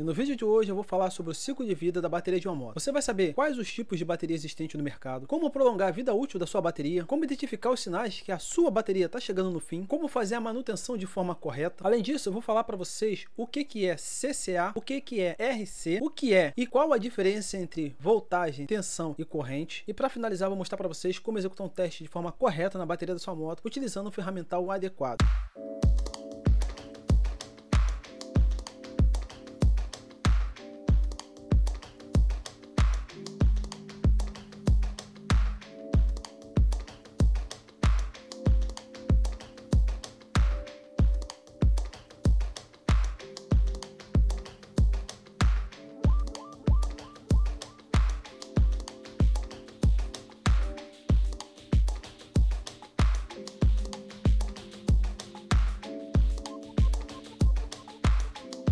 e no vídeo de hoje eu vou falar sobre o ciclo de vida da bateria de uma moto. Você vai saber quais os tipos de bateria existentes no mercado, como prolongar a vida útil da sua bateria, como identificar os sinais que a sua bateria está chegando no fim, como fazer a manutenção de forma correta. Além disso, eu vou falar para vocês o que, que é CCA, o que, que é RC, o que é e qual a diferença entre voltagem, tensão e corrente. E para finalizar, vou mostrar para vocês como executar um teste de forma correta na bateria da sua moto, utilizando o ferramental adequado.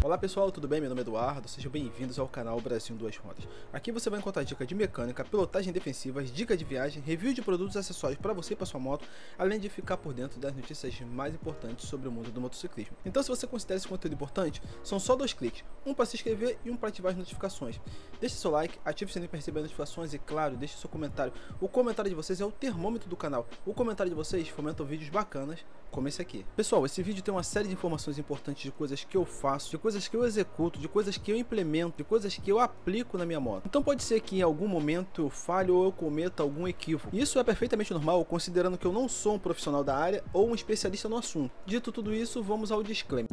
Olá pessoal, tudo bem? Meu nome é Eduardo, sejam bem-vindos ao canal Brasil Duas Rodas. Aqui você vai encontrar dicas de mecânica, pilotagem defensiva, dicas de viagem, review de produtos e acessórios para você e para sua moto, além de ficar por dentro das notícias mais importantes sobre o mundo do motociclismo. Então se você considera esse conteúdo importante, são só dois cliques, um para se inscrever e um para ativar as notificações. Deixe seu like, ative o sininho para receber notificações e claro, deixe seu comentário. O comentário de vocês é o termômetro do canal. O comentário de vocês fomenta vídeos bacanas como esse aqui. Pessoal, esse vídeo tem uma série de informações importantes de coisas que eu faço, de coisas que eu executo, de coisas que eu implemento, de coisas que eu aplico na minha moto. Então pode ser que em algum momento eu falhe ou eu cometa algum equívoco. Isso é perfeitamente normal, considerando que eu não sou um profissional da área ou um especialista no assunto. Dito tudo isso, vamos ao disclaimer.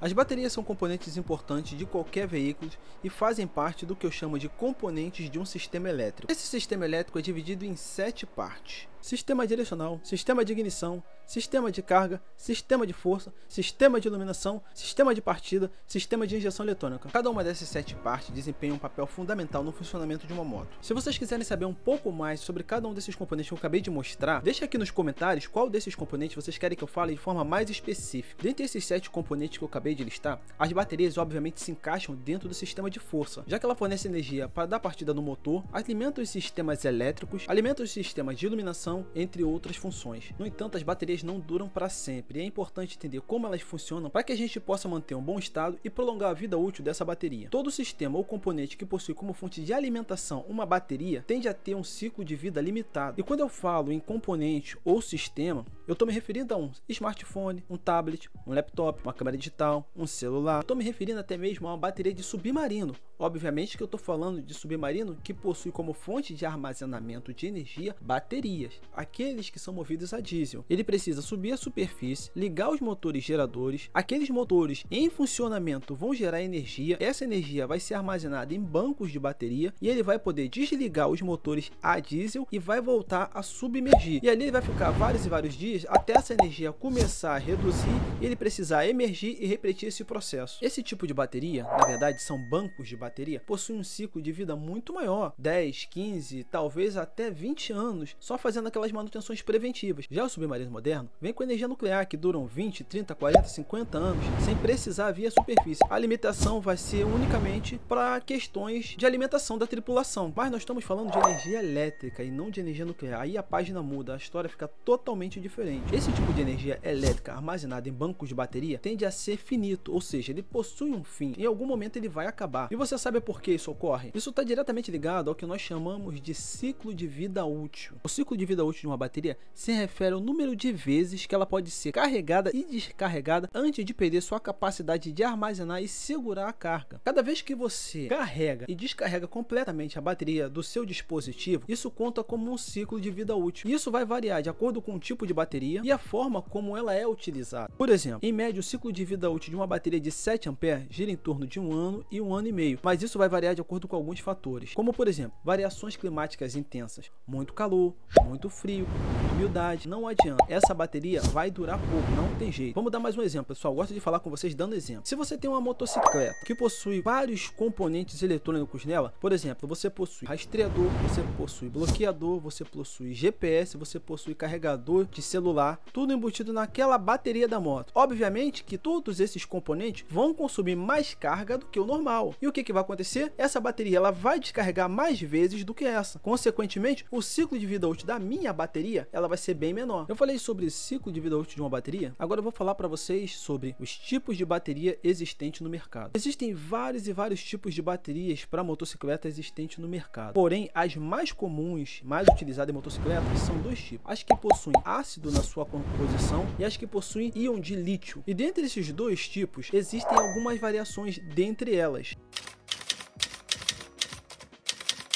As baterias são componentes importantes de qualquer veículo e fazem parte do que eu chamo de componentes de um sistema elétrico. Esse sistema elétrico é dividido em sete partes sistema direcional, sistema de ignição, sistema de carga, sistema de força, sistema de iluminação, sistema de partida, sistema de injeção eletrônica. Cada uma dessas sete partes desempenha um papel fundamental no funcionamento de uma moto. Se vocês quiserem saber um pouco mais sobre cada um desses componentes que eu acabei de mostrar, deixe aqui nos comentários qual desses componentes vocês querem que eu fale de forma mais específica. Dentre esses sete componentes que eu acabei de listar, as baterias obviamente se encaixam dentro do sistema de força, já que ela fornece energia para dar partida no motor, alimenta os sistemas elétricos, alimenta os sistemas de iluminação entre outras funções. No entanto, as baterias não duram para sempre e é importante entender como elas funcionam para que a gente possa manter um bom estado e prolongar a vida útil dessa bateria. Todo sistema ou componente que possui como fonte de alimentação uma bateria tende a ter um ciclo de vida limitado. E quando eu falo em componente ou sistema, eu estou me referindo a um smartphone, um tablet, um laptop, uma câmera digital, um celular. Estou me referindo até mesmo a uma bateria de submarino. Obviamente que eu estou falando de submarino que possui como fonte de armazenamento de energia baterias aqueles que são movidos a diesel. Ele precisa subir a superfície, ligar os motores geradores, aqueles motores em funcionamento vão gerar energia, essa energia vai ser armazenada em bancos de bateria e ele vai poder desligar os motores a diesel e vai voltar a submergir. E ali ele vai ficar vários e vários dias até essa energia começar a reduzir e ele precisar emergir e repetir esse processo. Esse tipo de bateria, na verdade são bancos de bateria, possui um ciclo de vida muito maior, 10, 15, talvez até 20 anos, só fazendo aquelas manutenções preventivas. Já o submarino moderno vem com energia nuclear que duram 20, 30, 40, 50 anos sem precisar via superfície. A limitação vai ser unicamente para questões de alimentação da tripulação. Mas nós estamos falando de energia elétrica e não de energia nuclear. Aí a página muda, a história fica totalmente diferente. Esse tipo de energia elétrica armazenada em bancos de bateria tende a ser finito, ou seja, ele possui um fim. Em algum momento ele vai acabar. E você sabe por que isso ocorre? Isso está diretamente ligado ao que nós chamamos de ciclo de vida útil. O ciclo de vida vida útil de uma bateria se refere ao número de vezes que ela pode ser carregada e descarregada antes de perder sua capacidade de armazenar e segurar a carga. Cada vez que você carrega e descarrega completamente a bateria do seu dispositivo, isso conta como um ciclo de vida útil. Isso vai variar de acordo com o tipo de bateria e a forma como ela é utilizada. Por exemplo, em média o ciclo de vida útil de uma bateria de 7 A gira em torno de um ano e um ano e meio, mas isso vai variar de acordo com alguns fatores, como por exemplo, variações climáticas intensas, muito calor, muito frio, humildade, não adianta. Essa bateria vai durar pouco, não tem jeito. Vamos dar mais um exemplo, pessoal. Gosto de falar com vocês dando exemplo. Se você tem uma motocicleta que possui vários componentes eletrônicos nela, por exemplo, você possui rastreador, você possui bloqueador, você possui GPS, você possui carregador de celular, tudo embutido naquela bateria da moto. Obviamente que todos esses componentes vão consumir mais carga do que o normal. E o que, que vai acontecer? Essa bateria ela vai descarregar mais vezes do que essa. Consequentemente, o ciclo de vida útil da minha minha bateria ela vai ser bem menor. Eu falei sobre ciclo de vida útil de uma bateria, agora eu vou falar para vocês sobre os tipos de bateria existentes no mercado. Existem vários e vários tipos de baterias para motocicleta existentes no mercado. Porém, as mais comuns, mais utilizadas em motocicletas são dois tipos: as que possuem ácido na sua composição e as que possuem íon de lítio. E dentre esses dois tipos, existem algumas variações dentre elas.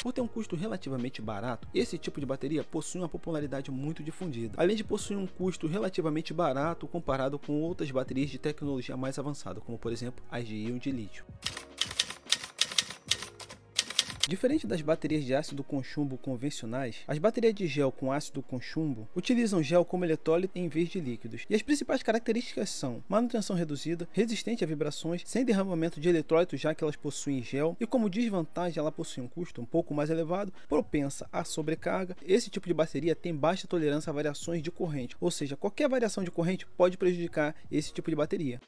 Por ter um custo relativamente barato, esse tipo de bateria possui uma popularidade muito difundida, além de possuir um custo relativamente barato comparado com outras baterias de tecnologia mais avançada, como por exemplo as de íon de lítio. Diferente das baterias de ácido com chumbo convencionais, as baterias de gel com ácido com chumbo utilizam gel como eletrólito em vez de líquidos. E as principais características são manutenção reduzida, resistente a vibrações, sem derramamento de eletrólito já que elas possuem gel, e como desvantagem ela possui um custo um pouco mais elevado, propensa à sobrecarga. Esse tipo de bateria tem baixa tolerância a variações de corrente, ou seja, qualquer variação de corrente pode prejudicar esse tipo de bateria.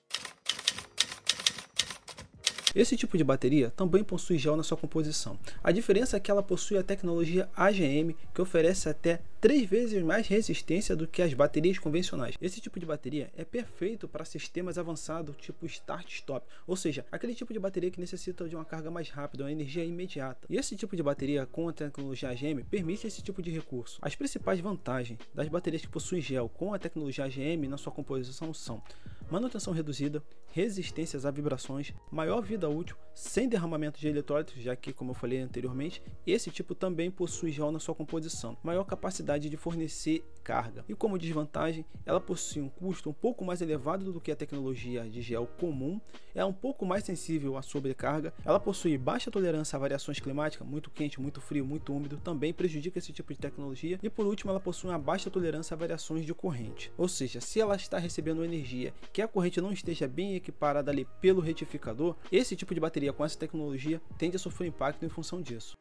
Esse tipo de bateria também possui gel na sua composição. A diferença é que ela possui a tecnologia AGM, que oferece até três vezes mais resistência do que as baterias convencionais. Esse tipo de bateria é perfeito para sistemas avançados tipo start-stop, ou seja, aquele tipo de bateria que necessita de uma carga mais rápida, uma energia imediata. E esse tipo de bateria com a tecnologia AGM permite esse tipo de recurso. As principais vantagens das baterias que possuem gel com a tecnologia AGM na sua composição são manutenção reduzida, resistências a vibrações, maior vida útil, sem derramamento de eletrólitos, já que, como eu falei anteriormente, esse tipo também possui gel na sua composição, maior capacidade de fornecer carga. E como desvantagem, ela possui um custo um pouco mais elevado do que a tecnologia de gel comum, é um pouco mais sensível à sobrecarga, ela possui baixa tolerância a variações climáticas, muito quente, muito frio, muito úmido, também prejudica esse tipo de tecnologia. E por último, ela possui uma baixa tolerância a variações de corrente, ou seja, se ela está recebendo energia que a corrente não esteja bem equiparada ali pelo retificador, esse tipo de bateria com essa tecnologia tende a sofrer impacto em função disso.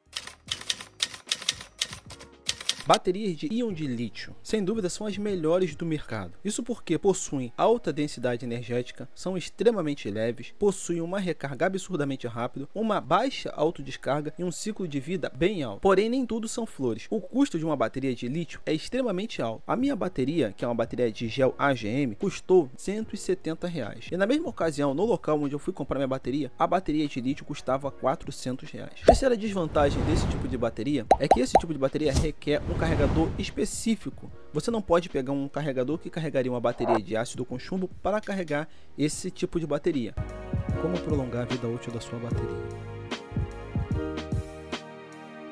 Baterias de íon de lítio, sem dúvida, são as melhores do mercado. Isso porque possuem alta densidade energética, são extremamente leves, possuem uma recarga absurdamente rápida, uma baixa autodescarga e um ciclo de vida bem alto. Porém, nem tudo são flores. O custo de uma bateria de lítio é extremamente alto. A minha bateria, que é uma bateria de gel AGM, custou 170 reais. E na mesma ocasião, no local onde eu fui comprar minha bateria, a bateria de lítio custava 400 reais. A terceira desvantagem desse tipo de bateria é que esse tipo de bateria requer um carregador específico. Você não pode pegar um carregador que carregaria uma bateria de ácido com chumbo para carregar esse tipo de bateria. Como prolongar a vida útil da sua bateria?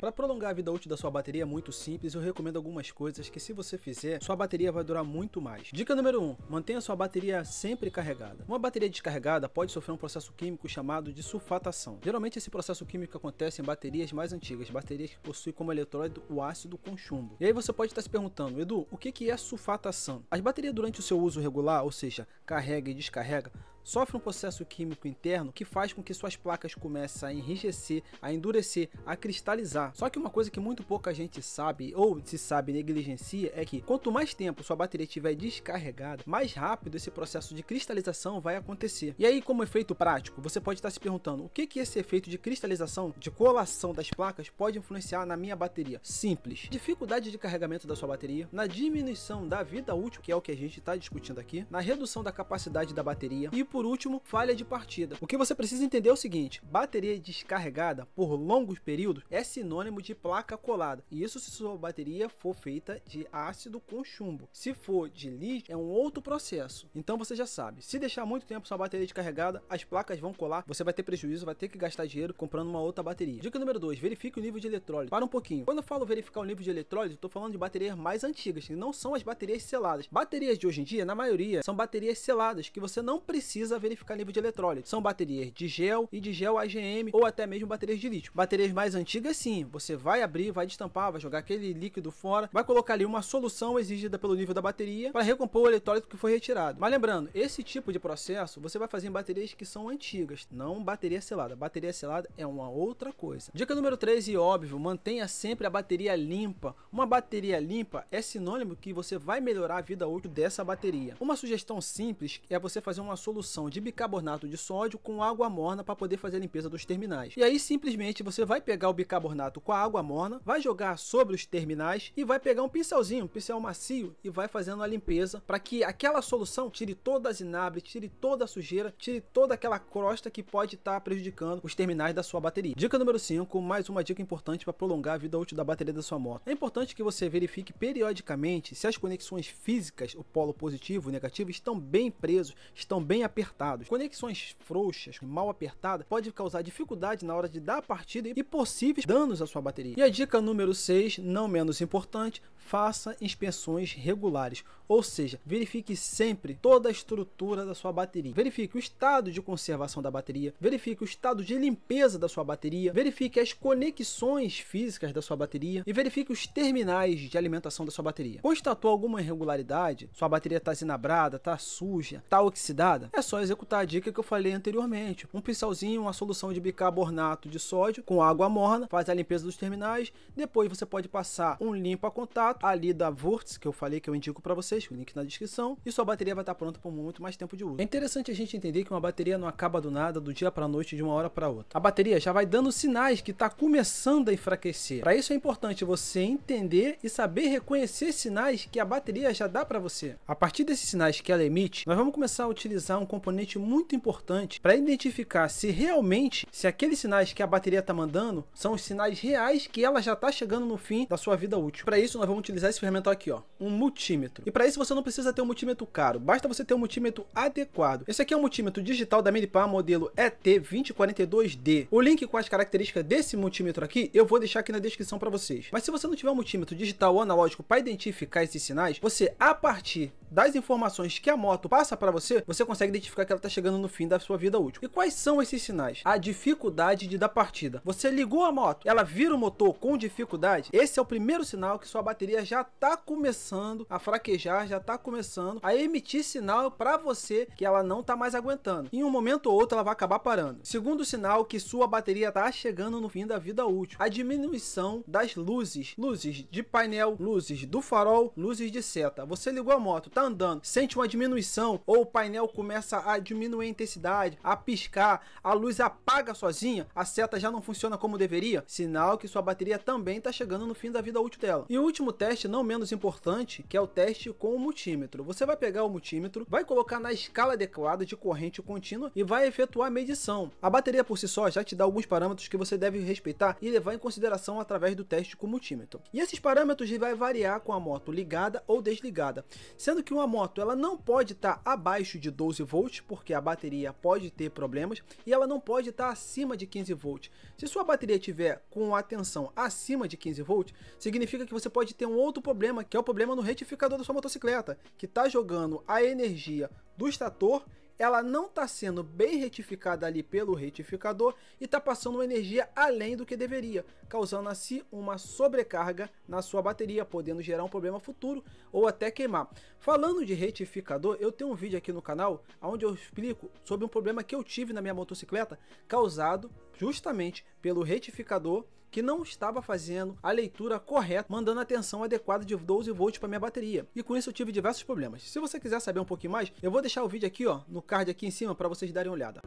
Para prolongar a vida útil da sua bateria é muito simples, eu recomendo algumas coisas que se você fizer, sua bateria vai durar muito mais. Dica número 1: um, mantenha sua bateria sempre carregada. Uma bateria descarregada pode sofrer um processo químico chamado de sulfatação. Geralmente esse processo químico acontece em baterias mais antigas, baterias que possuem como eletrólito o ácido com chumbo. E aí você pode estar se perguntando, Edu, o que é sulfatação? As baterias durante o seu uso regular, ou seja, carrega e descarrega, sofre um processo químico interno que faz com que suas placas comecem a enrijecer, a endurecer, a cristalizar. Só que uma coisa que muito pouca gente sabe, ou se sabe negligencia, é que quanto mais tempo sua bateria estiver descarregada, mais rápido esse processo de cristalização vai acontecer. E aí, como efeito prático, você pode estar se perguntando o que, que esse efeito de cristalização, de colação das placas, pode influenciar na minha bateria? Simples. Dificuldade de carregamento da sua bateria, na diminuição da vida útil, que é o que a gente está discutindo aqui, na redução da capacidade da bateria e por último, falha de partida. O que você precisa entender é o seguinte: bateria descarregada por longos períodos é sinônimo de placa colada. E isso se sua bateria for feita de ácido com chumbo. Se for de lítio, é um outro processo. Então você já sabe, se deixar muito tempo sua bateria descarregada, as placas vão colar, você vai ter prejuízo, vai ter que gastar dinheiro comprando uma outra bateria. Dica número 2, verifique o nível de eletrólito. Para um pouquinho. Quando eu falo verificar o nível de eletrólito, estou falando de baterias mais antigas, que não são as baterias seladas. Baterias de hoje em dia, na maioria, são baterias seladas que você não precisa precisa verificar nível de eletrólito. São baterias de gel e de gel AGM ou até mesmo baterias de lítio. Baterias mais antigas sim, você vai abrir, vai destampar, vai jogar aquele líquido fora, vai colocar ali uma solução exigida pelo nível da bateria para recompor o eletrólito que foi retirado. Mas lembrando, esse tipo de processo você vai fazer em baterias que são antigas, não bateria selada. Bateria selada é uma outra coisa. Dica número 3 e óbvio, mantenha sempre a bateria limpa. Uma bateria limpa é sinônimo que você vai melhorar a vida útil dessa bateria. Uma sugestão simples é você fazer uma solução solução de bicarbonato de sódio com água morna para poder fazer a limpeza dos terminais. E aí simplesmente você vai pegar o bicarbonato com a água morna, vai jogar sobre os terminais e vai pegar um pincelzinho, um pincel macio e vai fazendo a limpeza para que aquela solução tire toda a zinabre, tire toda a sujeira, tire toda aquela crosta que pode estar tá prejudicando os terminais da sua bateria. Dica número 5, mais uma dica importante para prolongar a vida útil da bateria da sua moto. É importante que você verifique periodicamente se as conexões físicas, o polo positivo e negativo, estão bem presos, estão bem apertados. Conexões frouxas, mal apertadas, pode causar dificuldade na hora de dar a partida e possíveis danos à sua bateria. E a dica número 6, não menos importante, faça inspeções regulares, ou seja, verifique sempre toda a estrutura da sua bateria. Verifique o estado de conservação da bateria, verifique o estado de limpeza da sua bateria, verifique as conexões físicas da sua bateria e verifique os terminais de alimentação da sua bateria. Constatou alguma irregularidade? Sua bateria está zinabrada, está suja, está oxidada? É só executar a dica que eu falei anteriormente. Um pincelzinho, uma solução de bicarbonato de sódio com água morna, faz a limpeza dos terminais. Depois você pode passar um limpa contato ali da Vortex, que eu falei que eu indico para vocês, o link na descrição, e sua bateria vai estar pronta por muito mais tempo de uso. É interessante a gente entender que uma bateria não acaba do nada, do dia para noite, de uma hora para outra. A bateria já vai dando sinais que está começando a enfraquecer. Para isso é importante você entender e saber reconhecer sinais que a bateria já dá para você. A partir desses sinais que ela emite, nós vamos começar a utilizar um componente muito importante para identificar se realmente, se aqueles sinais que a bateria está mandando são os sinais reais que ela já está chegando no fim da sua vida útil. Para isso nós vamos utilizar esse ferramental aqui, ó, um multímetro. E para isso você não precisa ter um multímetro caro, basta você ter um multímetro adequado. Esse aqui é um multímetro digital da Milipar modelo ET2042D. O link com as características desse multímetro aqui eu vou deixar aqui na descrição para vocês. Mas se você não tiver um multímetro digital ou analógico para identificar esses sinais, você a partir das informações que a moto passa para você, você consegue identificar que ela está chegando no fim da sua vida útil. E quais são esses sinais? A dificuldade de dar partida. Você ligou a moto, ela vira o motor com dificuldade, esse é o primeiro sinal que sua bateria já está começando a fraquejar, já está começando a emitir sinal para você que ela não está mais aguentando. Em um momento ou outro ela vai acabar parando. Segundo sinal que sua bateria está chegando no fim da vida útil, a diminuição das luzes, luzes de painel, luzes do farol, luzes de seta. Você ligou a moto, tá andando, sente uma diminuição ou o painel começa a diminuir a intensidade, a piscar, a luz apaga sozinha, a seta já não funciona como deveria, sinal que sua bateria também está chegando no fim da vida útil dela. E o último teste, não menos importante, que é o teste com o multímetro. Você vai pegar o multímetro, vai colocar na escala adequada de corrente contínua e vai efetuar a medição. A bateria por si só já te dá alguns parâmetros que você deve respeitar e levar em consideração através do teste com o multímetro. E esses parâmetros vai variar com a moto ligada ou desligada, sendo que uma moto ela não pode estar tá abaixo de 12 volts, porque a bateria pode ter problemas, e ela não pode estar tá acima de 15 volts. Se sua bateria tiver com a tensão acima de 15 volts, significa que você pode ter um outro problema, que é o problema no retificador da sua motocicleta, que está jogando a energia do estator ela não está sendo bem retificada ali pelo retificador e está passando uma energia além do que deveria, causando assim uma sobrecarga na sua bateria, podendo gerar um problema futuro ou até queimar. Falando de retificador, eu tenho um vídeo aqui no canal onde eu explico sobre um problema que eu tive na minha motocicleta causado justamente pelo retificador que não estava fazendo a leitura correta, mandando a tensão adequada de 12 volts para minha bateria. E com isso eu tive diversos problemas. Se você quiser saber um pouquinho mais, eu vou deixar o vídeo aqui ó, no card aqui em cima para vocês darem uma olhada.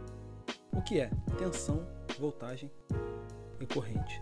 O que é tensão, voltagem e corrente?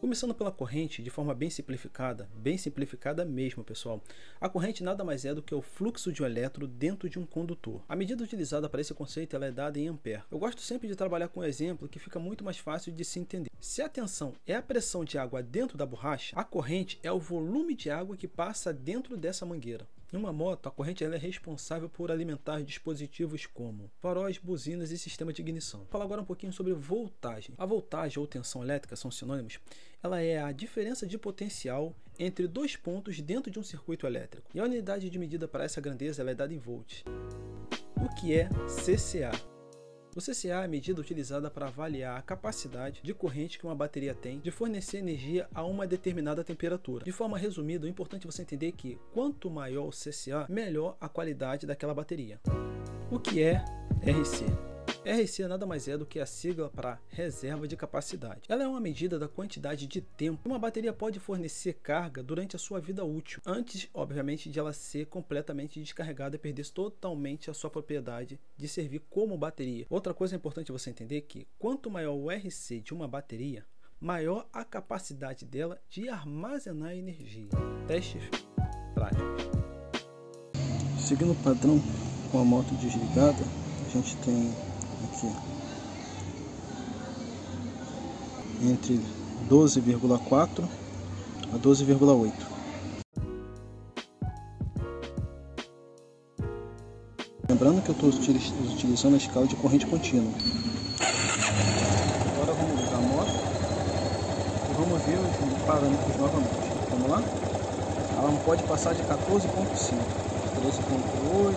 Começando pela corrente, de forma bem simplificada, bem simplificada mesmo, pessoal. A corrente nada mais é do que o fluxo de um elétron dentro de um condutor. A medida utilizada para esse conceito é dada em ampere. Eu gosto sempre de trabalhar com um exemplo que fica muito mais fácil de se entender. Se a tensão é a pressão de água dentro da borracha, a corrente é o volume de água que passa dentro dessa mangueira. Em uma moto, a corrente é responsável por alimentar dispositivos como faróis, buzinas e sistema de ignição. Vou falar agora um pouquinho sobre voltagem. A voltagem ou tensão elétrica são sinônimos. Ela é a diferença de potencial entre dois pontos dentro de um circuito elétrico. E a unidade de medida para essa grandeza é dada em volts. O que é CCA? O CCA é a medida utilizada para avaliar a capacidade de corrente que uma bateria tem de fornecer energia a uma determinada temperatura. De forma resumida, é importante você entender que quanto maior o CCA, melhor a qualidade daquela bateria. O que é RC? RC nada mais é do que a sigla para reserva de capacidade. Ela é uma medida da quantidade de tempo que uma bateria pode fornecer carga durante a sua vida útil, antes, obviamente, de ela ser completamente descarregada e perder totalmente a sua propriedade de servir como bateria. Outra coisa importante você entender é que quanto maior o RC de uma bateria, maior a capacidade dela de armazenar energia. Testes práticos. Seguindo o padrão com a moto desligada, a gente tem aqui entre 12,4 a 12,8. Lembrando que eu estou utilizando a escala de corrente contínua. Agora vamos ligar a moto e vamos ver os parâmetros novamente. Vamos lá? Ela não pode passar de 14.5, 13.8,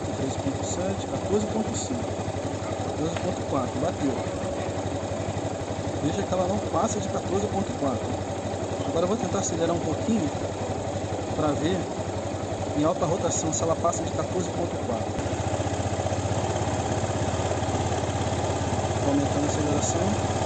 13.7, 14.5. 14.4, bateu. Veja que ela não passa de 14.4. Agora eu vou tentar acelerar um pouquinho para ver em alta rotação se ela passa de 14.4. Aumentando a aceleração.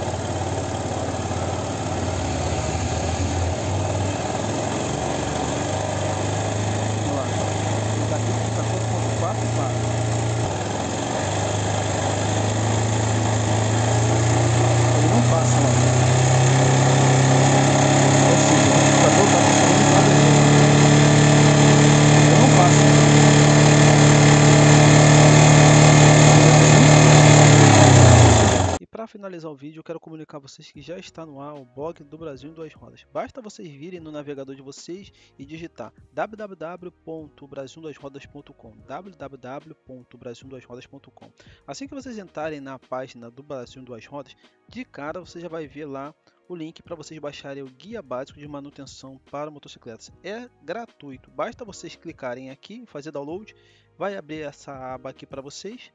Finalizar o vídeo, eu quero comunicar a vocês que já está no ar o blog do Brasil em duas rodas. Basta vocês virem no navegador de vocês e digitar www.brasilduasrodas.com www.brasilduasrodas.com Assim que vocês entrarem na página do Brasil em duas rodas, de cara você já vai ver lá o link para vocês baixarem o guia básico de manutenção para motocicletas. É gratuito, basta vocês clicarem aqui, fazer download, vai abrir essa aba aqui para vocês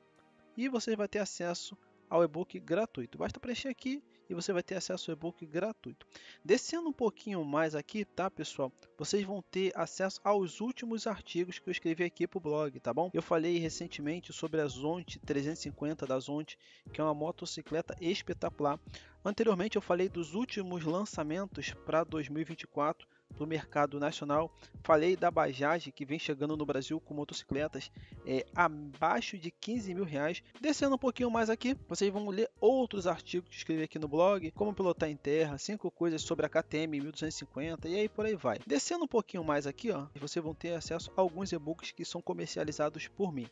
e você vai ter acesso ao e-book gratuito. Basta preencher aqui e você vai ter acesso ao e-book gratuito. Descendo um pouquinho mais aqui, tá, pessoal? Vocês vão ter acesso aos últimos artigos que eu escrevi aqui para o blog, tá bom? Eu falei recentemente sobre a Zonte 350 da Zonte, que é uma motocicleta espetacular. Anteriormente eu falei dos últimos lançamentos para 2024 do mercado nacional. Falei da Bajaj que vem chegando no Brasil com motocicletas é, abaixo de 15 mil reais. Descendo um pouquinho mais aqui, vocês vão ler outros artigos que escrevi aqui no blog, como pilotar em terra, cinco coisas sobre a KTM 1250 e aí por aí vai. Descendo um pouquinho mais aqui, ó, vocês vão ter acesso a alguns e-books que são comercializados por mim.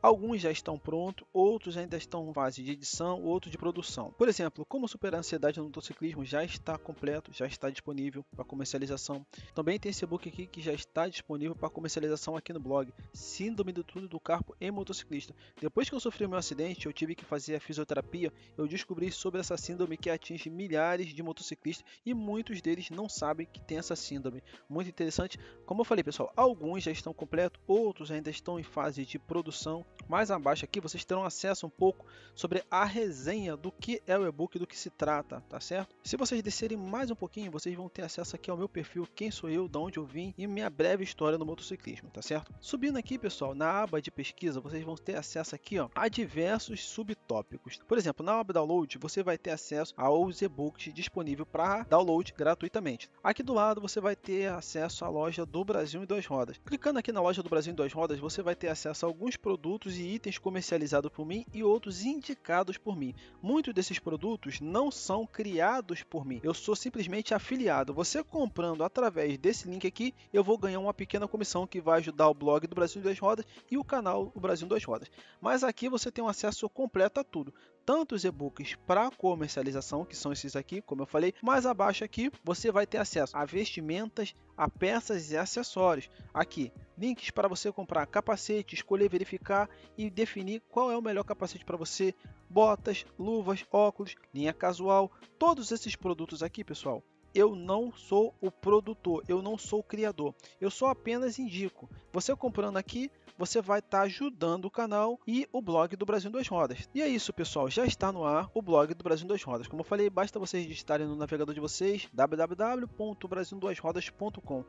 Alguns já estão prontos, outros ainda estão em fase de edição, outros de produção. Por exemplo, como superar a ansiedade no motociclismo já está completo, já está disponível para comercialização. Também tem esse e-book aqui que já está disponível para comercialização aqui no blog, Síndrome do túnel do carpo em motociclista. Depois que eu sofri o meu acidente, eu tive que fazer a fisioterapia, eu descobri sobre essa síndrome que atinge milhares de motociclistas e muitos deles não sabem que tem essa síndrome. Muito interessante. Como eu falei, pessoal, alguns já estão completos, outros ainda estão em fase de produção. Mais abaixo aqui vocês terão acesso um pouco sobre a resenha do que é o e-book, do que se trata, tá certo? Se vocês descerem mais um pouquinho, vocês vão ter acesso aqui ao meu perfil quem sou eu, de onde eu vim e minha breve história no motociclismo, tá certo? Subindo aqui, pessoal, na aba de pesquisa, vocês vão ter acesso aqui ó, a diversos subtópicos. Por exemplo, na aba download, você vai ter acesso aos e-books disponíveis para download gratuitamente. Aqui do lado, você vai ter acesso à loja do Brasil em duas rodas. Clicando aqui na loja do Brasil em duas rodas, você vai ter acesso a alguns produtos e itens comercializados por mim e outros indicados por mim. Muitos desses produtos não são criados por mim. Eu sou simplesmente afiliado. Você comprando através através desse link aqui, eu vou ganhar uma pequena comissão que vai ajudar o blog do Brasil em Duas Rodas e o canal O Brasil em Duas Rodas. Mas aqui você tem um acesso completo a tudo tanto os e-books para comercialização, que são esses aqui, como eu falei, mais abaixo aqui você vai ter acesso a vestimentas, a peças e acessórios. Aqui, links para você comprar capacete, escolher, verificar e definir qual é o melhor capacete para você, botas, luvas, óculos, linha casual, todos esses produtos aqui, pessoal eu não sou o produtor, eu não sou o criador. Eu só apenas indico. Você comprando aqui, você vai estar tá ajudando o canal e o blog do Brasil em Duas Rodas. E é isso, pessoal. Já está no ar o blog do Brasil em Duas Rodas. Como eu falei, basta vocês digitarem no navegador de vocês www.brasilduasrodas.com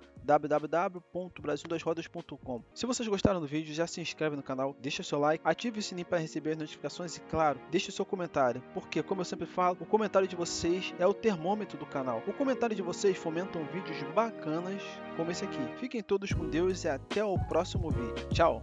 Se vocês gostaram do vídeo, já se inscreve no canal, deixa seu like, ative o sininho para receber as notificações e, claro, deixe seu comentário. Porque, como eu sempre falo, o comentário de vocês é o termômetro do canal. O comentário de vocês fomentam vídeos bacanas como esse aqui. Fiquem todos com Deus e até o próximo vídeo. Tchau!